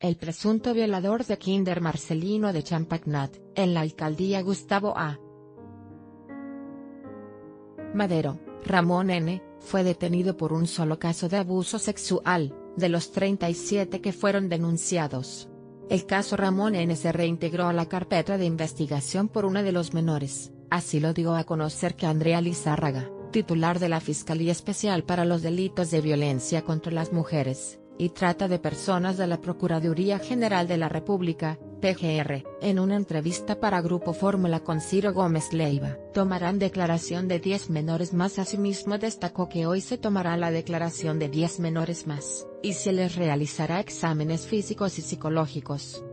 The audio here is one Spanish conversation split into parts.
el presunto violador de Kinder Marcelino de Champagnat, en la alcaldía Gustavo A. Madero, Ramón N., fue detenido por un solo caso de abuso sexual, de los 37 que fueron denunciados. El caso Ramón N. se reintegró a la carpeta de investigación por uno de los menores, así lo dio a conocer que Andrea Lizárraga, titular de la Fiscalía Especial para los Delitos de Violencia contra las Mujeres, y Trata de Personas de la Procuraduría General de la República, PGR, en una entrevista para Grupo Fórmula con Ciro Gómez Leiva. Tomarán declaración de 10 menores más. Asimismo destacó que hoy se tomará la declaración de 10 menores más, y se les realizará exámenes físicos y psicológicos.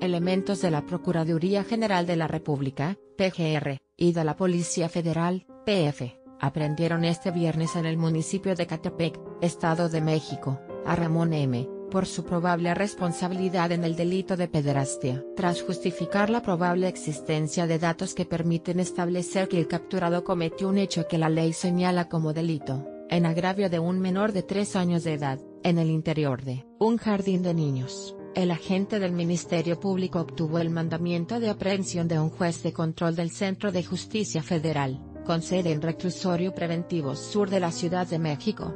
Elementos de la Procuraduría General de la República, PGR, y de la Policía Federal, PF aprendieron este viernes en el municipio de Catepec, Estado de México, a Ramón M., por su probable responsabilidad en el delito de pederastia. Tras justificar la probable existencia de datos que permiten establecer que el capturado cometió un hecho que la ley señala como delito, en agravio de un menor de 3 años de edad, en el interior de un jardín de niños. El agente del Ministerio Público obtuvo el mandamiento de aprehensión de un juez de control del Centro de Justicia Federal, con sede en Reclusorio Preventivo Sur de la Ciudad de México.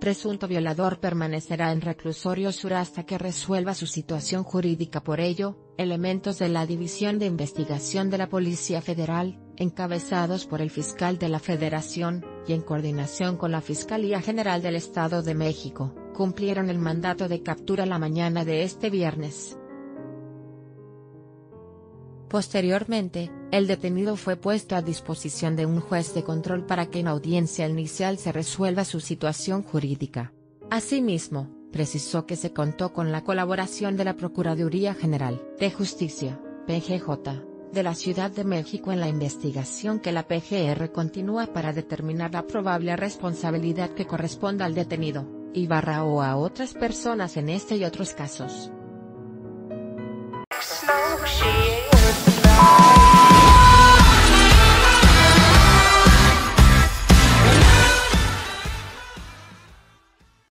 Presunto violador permanecerá en Reclusorio Sur hasta que resuelva su situación jurídica. Por ello, elementos de la División de Investigación de la Policía Federal, encabezados por el fiscal de la Federación, y en coordinación con la Fiscalía General del Estado de México, cumplieron el mandato de captura la mañana de este viernes. Posteriormente, el detenido fue puesto a disposición de un juez de control para que en audiencia inicial se resuelva su situación jurídica. Asimismo, precisó que se contó con la colaboración de la Procuraduría General de Justicia, PGJ, de la Ciudad de México en la investigación que la PGR continúa para determinar la probable responsabilidad que corresponda al detenido, y barra o a otras personas en este y otros casos.